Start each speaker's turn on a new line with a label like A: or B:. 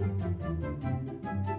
A: Música